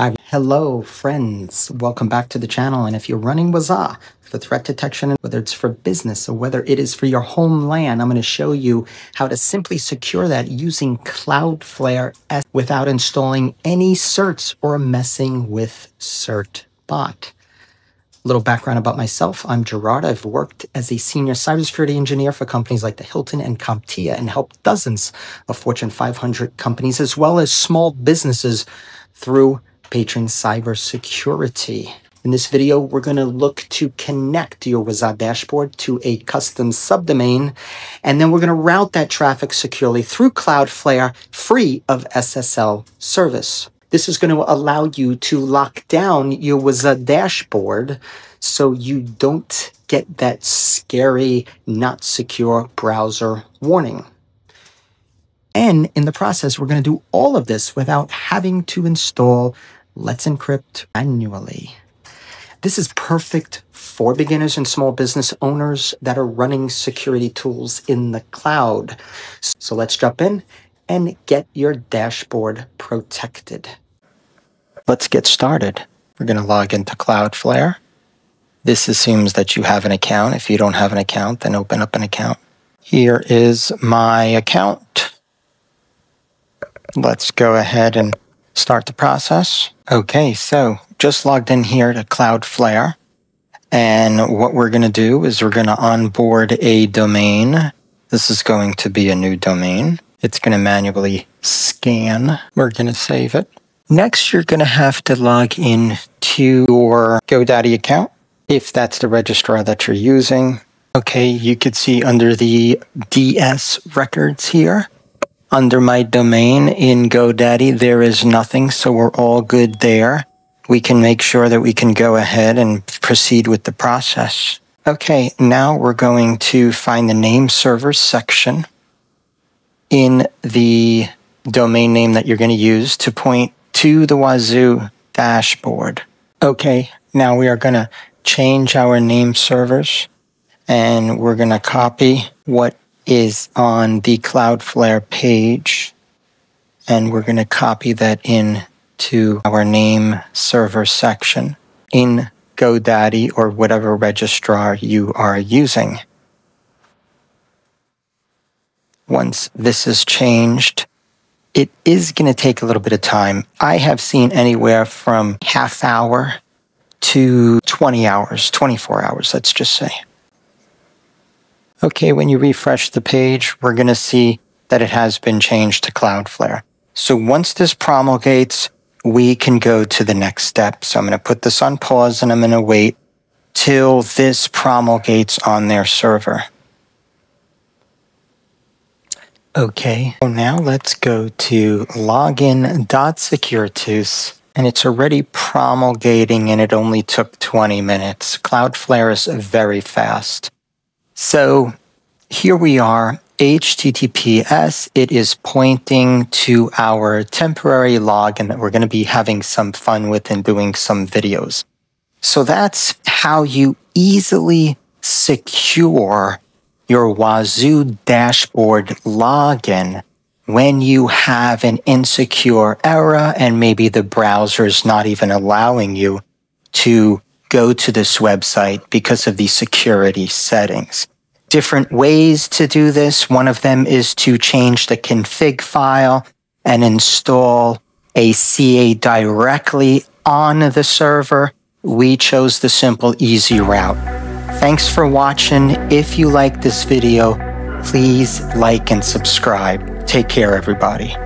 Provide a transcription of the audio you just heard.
Hello, friends. Welcome back to the channel. And if you're running Wazuh for threat detection, whether it's for business or whether it is for your homeland, I'm going to show you how to simply secure that using Cloudflare without installing any certs or messing with CertBot. A little background about myself. I'm Gerard. I've worked as a senior cybersecurity engineer for companies like the Hilton and CompTIA and helped dozens of Fortune 500 companies as well as small businesses through Patron Cybersecurity. In this video, we're going to look to connect your Wazuh dashboard to a custom subdomain, and then we're going to route that traffic securely through Cloudflare free of SSL service. This is going to allow you to lock down your Wazuh dashboard so you don't get that scary, not secure browser warning. And in the process, we're going to do all of this without having to install Let's Encrypt manually. This is perfect for beginners and small business owners that are running security tools in the cloud. So let's jump in and get your dashboard protected. Let's get started. We're going to log into Cloudflare. This assumes that you have an account. If you don't have an account, then open up an account. Here is my account. Let's go ahead and start the process. Okay, so just logged in here to Cloudflare. And what we're going to do is we're going to onboard a domain. This is going to be a new domain. It's going to manually scan. We're going to save it. Next, you're going to have to log in to your GoDaddy account if that's the registrar that you're using. Okay, you could see under the DS records here, under my domain in GoDaddy, there is nothing, so we're all good there. We can make sure that we can go ahead and proceed with the process. Okay, now we're going to find the name server section in the domain name that you're going to use to point to the Wazuh dashboard. Okay, now we are going to change our name servers and we're going to copy what is on the Cloudflare page, and we're going to copy that in to our name server section in GoDaddy or whatever registrar you are using. Once this is changed, it is going to take a little bit of time. I have seen anywhere from half hour to 20 hours, 24 hours, let's just say. Okay, when you refresh the page, we're going to see that it has been changed to Cloudflare. So once this promulgates, we can go to the next step. So I'm going to put this on pause and I'm going to wait till this promulgates on their server. Okay, so now let's go to login.securetus and it's already promulgating and it only took 20 minutes. Cloudflare is very fast. So here we are, HTTPS. It is pointing to our temporary login that we're going to be having some fun with and doing some videos. So that's how you easily secure your Wazuh dashboard login when you have an insecure error and maybe the browser is not even allowing you to go to this website because of the security settings. Different ways to do this. One of them is to change the config file and install a CA directly on the server. We chose the simple, easy route. Thanks for watching. If you like this video, please like and subscribe. Take care, everybody.